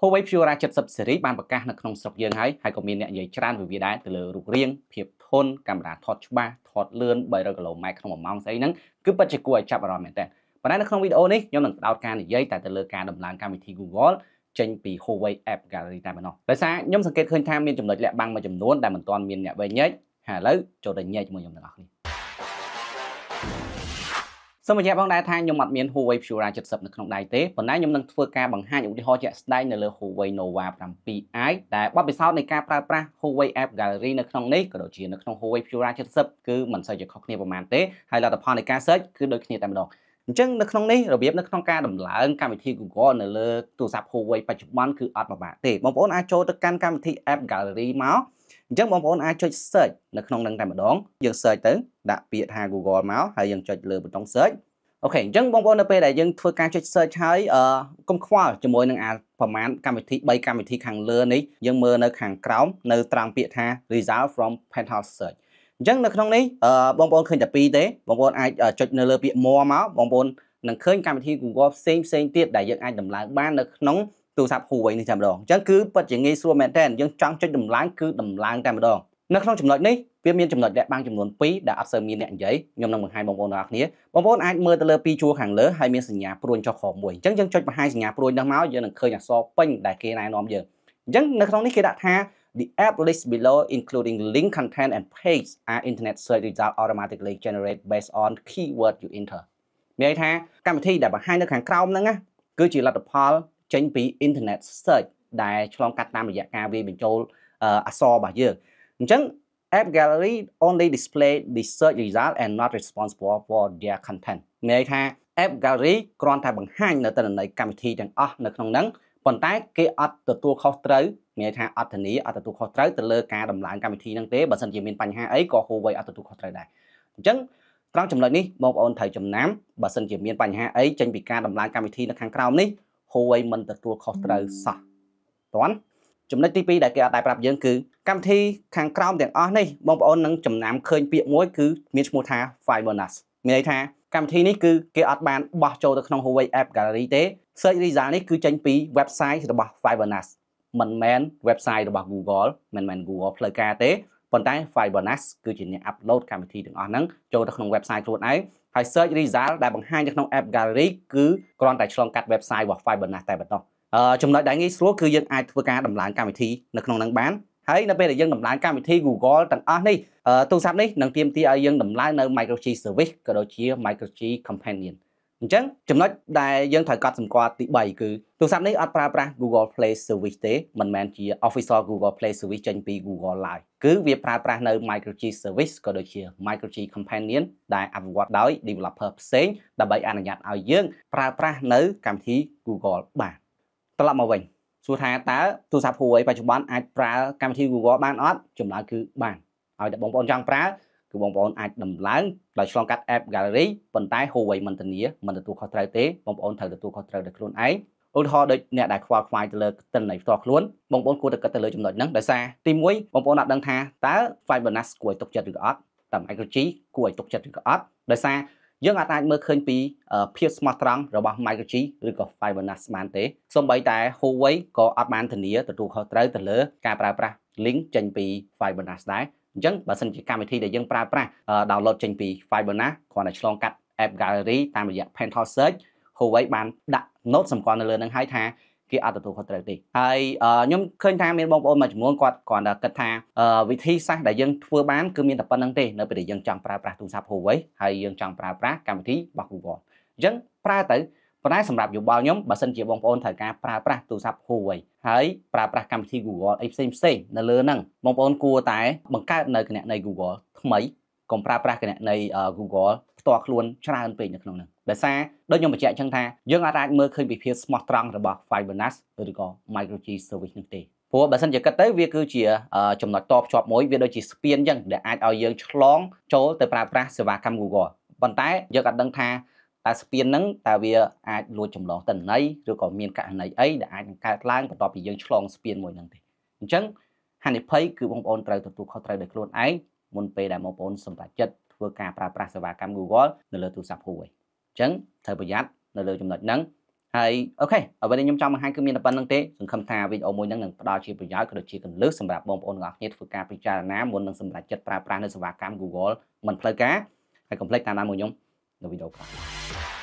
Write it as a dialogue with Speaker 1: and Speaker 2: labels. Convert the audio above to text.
Speaker 1: Huawei Pura 70 series បានប្រកាសនៅក្នុងស្រុកយើងហើយហើយក៏មានអ្នកនិយាយច្រើនពីវាដែរទៅលើរូបរាងភាពធន់កាមេរ៉ាថតច្បាស់ថតលឿន300គីឡូម៉ែត្រក្នុង1ម៉ោងស្អីហ្នឹងគឺពិតជាគួរឲ្យចាប់អារម្មណ៍មែនតើប៉ុន្តែនៅក្នុងវីដេអូនេះខ្ញុំនឹងផ្ដោតការនិយាយតែទៅលើការដំឡើងកម្មវិធី Google ចេញពី Huawei App Gallery តែប៉ុណ្ណោះដោយសារខ្ញុំសង្កេតឃើញថាមានចំណុចលាក់បាំងមួយចំនួនដែលមិនទាន់មានអ្នកវែងញែកហើយឥឡូវចូលទៅញែកជាមួយខ្ញុំទាំងអស់គ្នា សូមបញ្ជាក់ផងដែរថាខ្ញុំអត់មាន Huawei Pura 70នៅក្នុងដៃទេប៉ុន្តែខ្ញុំនឹងធ្វើការបង្ហាញឧទាហរណ៍ជាក់ស្ដែងនៅលើ Huawei Nova 7i ដែលបទពិសោធន៍នៃការប្រើប្រាស់ Huawei App Gallery នៅក្នុងនេះក៏ដូចជានៅក្នុង Huawei Pura 70គឺមិនសូវជាខុសគ្នាប្រហែលទេហើយលទ្ធផលនៃការ search គឺដូចគ្នាតែម្ដងអញ្ចឹងនៅក្នុងនេះរបៀបនៅក្នុងការដំឡើងកម្មវិធី Google នៅលើទូរស័ព្ទ Huawei បច្ចុប្បន្នគឺអត់ពិបាកទេបងប្អូនអាចចូលទៅកាន់កម្មវិធី App Gallery មកអញ្ចឹងបងប្អូនអាចចុច search នៅក្នុងនឹងតែម្ដងយើង search ទៅដាក់ពាក្យថា Google មកហើយយើងចុចលើប៊ូតុង search អូខេអញ្ចឹងបងប្អូននៅពេលដែលយើងធ្វើការចុច search ហើយអឺកុំខ្វល់ជាមួយនឹងអាប្រមាណកម្មវិធី3កម្មវិធីខាងលើនេះយើងមើលនៅខាងក្រោមនៅត្រង់ពាក្យថា result from penthouse search អញ្ចឹងនៅក្នុងនេះបងប្អូនឃើញតែពីរទេបងប្អូនអាចចុចនៅលើពាក្យ more មកបងប្អូននឹងឃើញកម្មវិធី Google ផ្សេងផ្សេងទៀតដែលយើងអាចដំឡើងបាននៅក្នុងទូរស័ព្ទ Huawei នេះតែម្ដងអញ្ចឹងគឺពិតជាងាយស្រួលមែនតើយើងចង់ចុចដំឡើងគឺដំឡើងតែម្ដង នៅក្នុងចំណុចនេះវាមានចំណុចលាក់បាំងចំនួន2ដែលអត់សូវមានអ្នកនិយាយខ្ញុំនឹងបង្ហាញបងប្អូនទាំងអស់គ្នាបងប្អូនអាចមើលទៅលើពីរជួរខាងលើហើយមានសញ្ញាព្រួញចុះក្រោមមួយអញ្ចឹងយើងចុចបង្ហាញសញ្ញាព្រួញនោះមកយើងនឹងឃើញអក្សរពេញដែលគេណែនាំយើងអញ្ចឹងនៅក្នុងនេះគេដាក់ថា The app list below including link content and page are internet search result automatically generate based on keyword you enter មានន័យថាកម្មវិធីដែលបង្ហាញនៅខាងក្រោមហ្នឹងណាគឺជាលទ្ធផលចេញពី internet search ដែលឆ្លងកាត់តាមរយៈការវាយបញ្ចូលអក្សររបស់យើង អញ្ចឹង App Gallery only display the search result and not responsible for their content មានន័យថា App Gallery គ្រាន់តែបង្ហាញនៅទិន្នន័យកម្មវិធីទាំងអស់នៅក្នុងហ្នឹងប៉ុន្តែគេអត់ទទួលខុសត្រូវមានន័យថាអត់ធានាអត់ទទួលខុសត្រូវទៅលើការដំឡើងកម្មវិធីហ្នឹងទេបើសិនជាមានបញ្ហាអីក៏ Huawei អត់ទទួលខុសត្រូវដែរអញ្ចឹងត្រង់ចំណុចនេះបងប្អូនត្រូវចំណាំបើសិនជាមានបញ្ហាអីចេញពីការដំឡើងកម្មវិធីនៅខាងក្រោមនេះ Huawei មិនទទួលខុសត្រូវសោះតន់ ចំណុចទី2ដែលគេអត់ដែរប្រាប់យើងគឺកម្មវិធីខាងក្រោមទាំងអស់នេះបងប្អូននឹងចំណាំឃើញពាក្យមួយគឺមានឈ្មោះថា Fibonacci មានន័យថាកម្មវិធីនេះគឺគេអត់បានបោះចូលទៅក្នុង Huawei App Gallery ទេ Search result នេះគឺចេញពី website របស់ Fibonacci មិនមែន website របស់ Google មិនមែន Google ផ្លូវការទេប៉ុន្តែ Fibonacci គឺជាអ្នក upload កម្មវិធីទាំងអស់ហ្នឹងចូលទៅក្នុង website ខ្លួនឯងហើយ search result ដែលបង្ហាញនៅក្នុង App Gallery គឺគ្រាន់តែឆ្លងកាត់ website របស់ Fibonacci តែប៉ុណ្ណោះ ចំណុចដែលងាយស្រួលគឺយើងអាចធ្វើការដំឡើងកម្មវិធីនៅក្នុងហ្នឹងបានហើយនៅពេលដែលយើងដំឡើងកម្មវិធី Google ទាំងអស់នេះទូរស័ព្ទនេះនឹងទាមទារឲ្យយើងដំឡើងនៅ Micro G Service ក៏ដូចជា Micro G Companion អញ្ចឹងចំណុចដែលយើងត្រូវកត់សម្គាល់ទី3គឺទូរស័ព្ទនេះអត់ប្រើប្រាស់ Google Play Service ទេមិនមែនជា Official Google Play Service ចេញពី Google ឡើយគឺវាប្រើប្រាស់នៅ Micro G Service ក៏ដូចជា Micro G Companion ដែលអភិវឌ្ឍដោយ developer ផ្សេងដើម្បីអនុញ្ញាតឲ្យយើងប្រើប្រាស់នៅកម្មវិធី Google បាន ត្រឡប់មកវិញសួរថាតើទូរស័ព្ទ Huawei បច្ចុប្បន្នអាចប្រើកម្មវិធី Google បានអត់ចម្លើយគឺបានឲ្យតែបងប្អូនចង់ប្រើគឺបងប្អូនអាចដំឡើងដោយឆ្លងកាត់ App Gallery ប៉ុន្តែ Huawei មិនធានាមិនទទួលខុសត្រូវទេបងប្អូនត្រូវទទួលខុសត្រូវដោយខ្លួនឯងឧទាហរណ៍ដូចអ្នកដែលខ្វល់ខ្វាយទៅលើទិន្នន័យផ្ទាល់ខ្លួនបងប្អូនគួរតែគិតទៅលើចំណុចហ្នឹងដោយសារទី1បងប្អូនអត់ដឹងថាតើ Fibonacci គួរឲ្យទុកចិត្តឬក៏អត់តើ MicroG គួរឲ្យទុកចិត្តឬក៏អត់ដោយសារ យើងអាចអាចមើលឃើញពីភាពស្មោះត្រង់របស់ MicroG ឬក៏ Fibonacci បានទេសូម្បីតែ Huawei ក៏អត់បានធានាទទួលខុសត្រូវទៅលើការប្រើប្រាស់ link ចេញពី Fibonacci ដែរអញ្ចឹងបើសិនជាកម្មវិធីដែលយើងប្រើប្រាស់ download ចេញពី Fibonacci គ្រាន់តែឆ្លងកាត់ App Gallery តាមរយៈ Penthouse Search Huawei បានដាក់ note សម្គាល់នៅលើនឹងហើយថា គេអត់ទទួលខុសត្រូវទេហើយខ្ញុំឃើញថាមានបងប្អូនមួយចំនួនគាត់គ្រាន់តែគិតថាវិធីសាស្ត្រដែលយើងធ្វើបានគឺមានតែប៉ុណ្្នឹងទេនៅពេលដែលយើងចង់ប្រើប្រាស់ទូរស័ព្ទ Huawei ហើយយើងចង់ប្រើប្រាស់កម្មវិធីរបស់ Google អញ្ចឹងប្រើទៅប៉ុន្តែសម្រាប់យោបល់ខ្ញុំបើសិនជាបងប្អូនត្រូវការប្រើប្រាស់ទូរស័ព្ទ Huawei ហើយប្រើប្រាស់កម្មវិធី Google អីផ្សេងផ្សេងនៅលើហ្នឹងបងប្អូនគួរតែបង្កើតនៅគណនី Google ថ្មីកុំប្រើប្រាស់គណនី Google ផ្ទាល់ខ្លួនច្រើនពេកនៅក្នុងហ្នឹងដោយសារដូចខ្ញុំបញ្ជាក់អញ្ចឹងថាយើងអាចមើលឃើញពីភាពស្មោះត្រង់របស់ Fibonacci ឬក៏ Micro G service នេះទេព្រោះបើសិនជាគិតទៅវាគឺជាចំណុចតភ្ជាប់មួយវាដូចជាស្ពានអញ្ចឹងដែលអាចឲ្យយើងឆ្លងចូលទៅប្រើប្រាស់សេវាកម្ម Google ប៉ុន្តែយើងអត់ដឹងថាតើស្ពានហ្នឹងតើវាអាចលួចចម្លងទិន្នន័យឬក៏មានករណីអីដែលអាចនឹងកើតឡើងបន្ទាប់ពីយើងឆ្លងស្ពានមួយហ្នឹងទេអញ្ចឹងហានិភ័យគឺបងប្អូនត្រូវទទួលខុសត្រូវដោយខ្លួនឯងមុនពេលដែលបងប្អូនសម្រេចចិត្ត ធ្វើការប្រើប្រាស់សេវាកម្ម Google នៅលើទូរស័ព្ទ Huawei អញ្ចឹងត្រូវប្រយ័ត្ននៅលើចំណុចហ្នឹងហើយអូខេអ្វីដែលខ្ញុំចង់បង្ហាញគឺមានតែប៉ុណ្្នឹងទេសង្ឃឹមថាវីដេអូមួយហ្នឹងនឹងផ្ដល់ជាប្រយោជន៍ក៏ដូចជាកន្លឹះសម្រាប់បងប្អូនទាំងអស់គ្នាធ្វើការពិចារណាមុននឹងសម្រេចចិត្តប្រើប្រាស់នៅសេវាកម្ម Google មិនផ្លូវការហើយកុំភ្លេចតាមដានមកខ្ញុំនៅវីដេអូក្រោយ